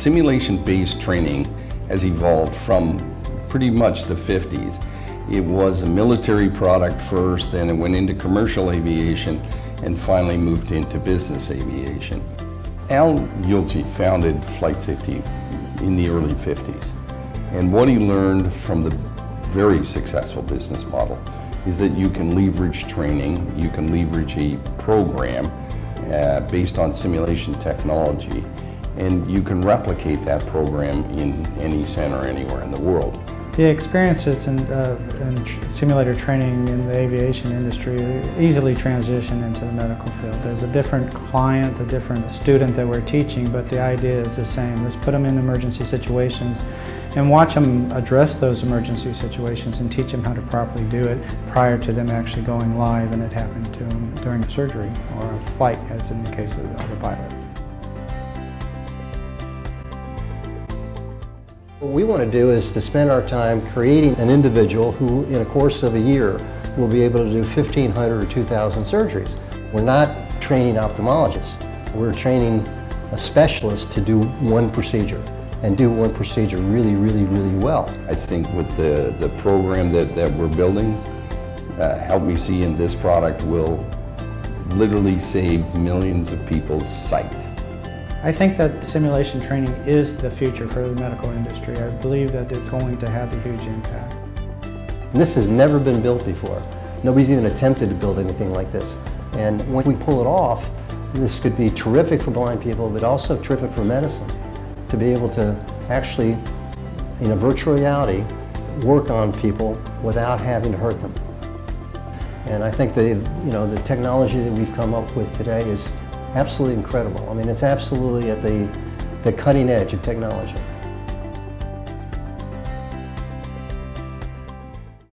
simulation-based training has evolved from pretty much the 50s. It was a military product first, then it went into commercial aviation, and finally moved into business aviation. Al Ueltschi founded Flight Safety in the early 50s. And what he learned from the very successful business model is that you can leverage training, you can leverage a program uh, based on simulation technology, and you can replicate that program in any center anywhere in the world. The experiences in, uh, in simulator training in the aviation industry easily transition into the medical field. There's a different client, a different student that we're teaching, but the idea is the same. Let's put them in emergency situations and watch them address those emergency situations and teach them how to properly do it prior to them actually going live and it happening to them during a surgery or a flight, as in the case of, of a pilot. What we want to do is to spend our time creating an individual who, in a course of a year, will be able to do 1,500 or 2,000 surgeries. We're not training ophthalmologists. We're training a specialist to do one procedure and do one procedure really, really, really well. I think with the, the program that, that we're building, uh, HelpMeSee in this product will literally save millions of people's sight. I think that simulation training is the future for the medical industry. I believe that it's going to have a huge impact. This has never been built before. Nobody's even attempted to build anything like this. And when we pull it off, this could be terrific for blind people, but also terrific for medicine. To be able to actually, in a virtual reality, work on people without having to hurt them. And I think the, you know, the technology that we've come up with today is absolutely incredible. I mean, it's absolutely at the, the cutting edge of technology.